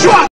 ショート!